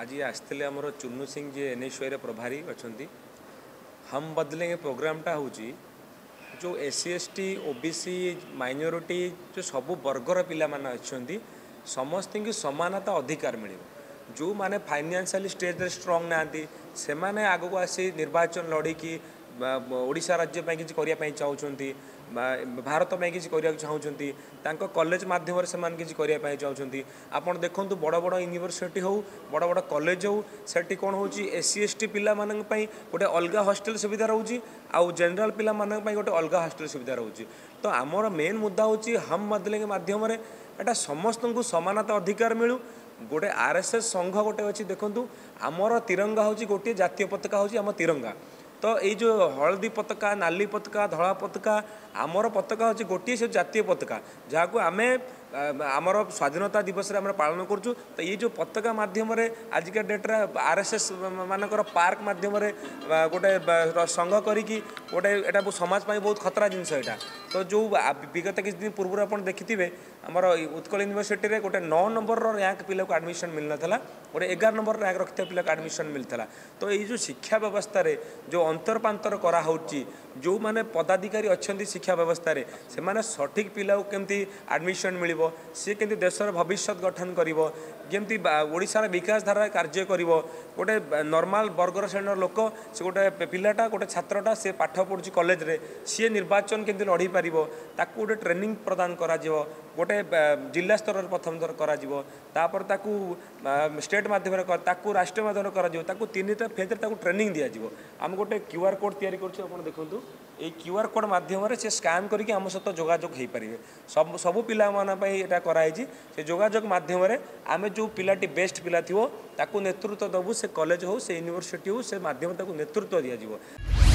ଆଜି ଆସିଥିଲେ ଆମର ଚୁନୁ ସିଂ ଯିଏ ଏନ୍ ଏସ୍ ୱାଇର ପ୍ରଭାରୀ ଅଛନ୍ତି ହମ୍ ବଦଲେ ପ୍ରୋଗ୍ରାମଟା ହେଉଛି ଯେଉଁ S C S T O B C minority ଯେଉଁ ସବୁ ବର୍ଗର ପିଲାମାନେ ଅଛନ୍ତି ସମସ୍ତଙ୍କୁ ସମାନତା ଅଧିକାର ମିଳିବ ଯେଉଁମାନେ ଫାଇନାନ୍ସିଆଲି ଷ୍ଟେଜ୍ରେ ଷ୍ଟ୍ରଙ୍ଗ୍ ନାହାନ୍ତି ସେମାନେ ଆଗକୁ ଆସି ନିର୍ବାଚନ ଲଢ଼ିକି ଓଡ଼ିଶା ରାଜ୍ୟ ପାଇଁ କିଛି କରିବା ପାଇଁ ଚାହୁଁଛନ୍ତି ଭାରତ ପାଇଁ କିଛି କରିବାକୁ ଚାହୁଁଛନ୍ତି ତାଙ୍କ କଲେଜ ମାଧ୍ୟମରେ ସେମାନେ କିଛି କରିବା ପାଇଁ ଚାହୁଁଛନ୍ତି ଆପଣ ଦେଖନ୍ତୁ ବଡ଼ ବଡ଼ ୟୁନିଭର୍ସିଟି ହେଉ ବଡ଼ ବଡ଼ କଲେଜ ହେଉ ସେଠି କ'ଣ ହେଉଛି ଏସ୍ ସି ଏସ୍ ଟି ପିଲାମାନଙ୍କ ପାଇଁ ଗୋଟେ ଅଲଗା ହଷ୍ଟେଲ ସୁବିଧା ରହୁଛି ଆଉ ଜେନେରାଲ ପିଲାମାନଙ୍କ ପାଇଁ ଗୋଟେ ଅଲଗା ହଷ୍ଟେଲ ସୁବିଧା ରହୁଛି ତ ଆମର ମେନ୍ ମୁଦ୍ଦା ହେଉଛି ହମ୍ ମଦଲିଂ ମାଧ୍ୟମରେ ଏଇଟା ସମସ୍ତଙ୍କୁ ସମାନତା ଅଧିକାର ମିଳୁ ଗୋଟେ ଆର୍ ଏସ୍ ଏସ୍ ସଂଘ ଗୋଟେ ଅଛି ଦେଖନ୍ତୁ ଆମର ତିରଙ୍ଗା ହେଉଛି ଗୋଟିଏ ଜାତୀୟ ପତାକା ହେଉଛି ଆମ ତିରଙ୍ଗା ତ ଏଇ ଯେଉଁ ହଳଦୀ ପତାକା ନାଲି ପତାକା ଧଳା ପତାକା ଆମର ପତାକା ହେଉଛି ଗୋଟିଏ ସେ ଜାତୀୟ ପତାକା ଯାହାକୁ ଆମେ আমার স্বাধীনতা দিবসে আমরা পালন করছু তো এই যে পতাকা মাধ্যমে আজিকা ডেট্রে আরএসএস মানকর পার্ক মাধ্যমে গোটে সংঘ করিকি গোটে এটা সমাজ পাই বহুত খতরা জিনিস এটা তো যে বিগত কিছুদিন পূর্ব আপনার দেখিবে আমার উৎকল ইউনিভার্সিটি গোটে ন নম্বর র্যাঙ্ক পিলাকে আডমিশন মিলনলা গোটে এগার নম্বর র্যাঙ্ক রাখি পিলাকে আডমিশন মিললা তো এই যে শিক্ষা ব্যবস্থার যে অন্তর্পান্তর করা হচ্ছে যে পদাধিকারী অনেক শিক্ষা ব্যবস্থার সে সঠিক পিলাকে কেমতি আডমিশন মিলব କରିବ ସିଏ କେମିତି ଦେଶର ଭବିଷ୍ୟତ ଗଠନ କରିବ ଯେମିତି ଓଡ଼ିଶାର ବିକାଶ ଧାରାରେ କାର୍ଯ୍ୟ କରିବ ଗୋଟେ ନର୍ମାଲ ବର୍ଗର ଶ୍ରେଣୀର ଲୋକ ସେ ଗୋଟେ ପିଲାଟା ଗୋଟେ ଛାତ୍ରଟା ସେ ପାଠ ପଢ଼ୁଛି କଲେଜରେ ସିଏ ନିର୍ବାଚନ କେମିତି ଲଢ଼ି ପାରିବ ତାକୁ ଗୋଟେ ଟ୍ରେନିଂ ପ୍ରଦାନ କରାଯିବ ଗୋଟେ ଜିଲ୍ଲା ସ୍ତରରେ ପ୍ରଥମ ଥର କରାଯିବ ତାପରେ ତାକୁ ଷ୍ଟେଟ୍ ମାଧ୍ୟମରେ ତାକୁ ରାଷ୍ଟ୍ରୀୟ ମାଧ୍ୟମରେ କରାଯିବ ତାକୁ ତିନିଟା ଫେଜ୍ରେ ତାକୁ ଟ୍ରେନିଂ ଦିଆଯିବ ଆମେ ଗୋଟେ କ୍ୟୁ ଆର୍ କୋଡ଼୍ ତିଆରି କରୁଛୁ ଆପଣ ଦେଖନ୍ତୁ ଏଇ କ୍ୟୁ ଆର୍ କୋଡ଼୍ ମାଧ୍ୟମରେ ସେ ସ୍କାନ୍ କରିକି ଆମ ସହିତ ଯୋଗାଯୋଗ ହୋଇପାରିବେ ସବୁ ସବୁ ପିଲାମାନଙ୍କ ପାଇଁ এটা করাই জি সে যোগাজগ মাধ্যমে রে আমি যে পিলাটি বেস্ট পিলাতিবো তাকু নেতৃত্ব দবু সে কলেজ হউ সে ইউনিভার্সিটি হউ সে মাধ্যম তাকু নেতৃত্ব দিয়া দিব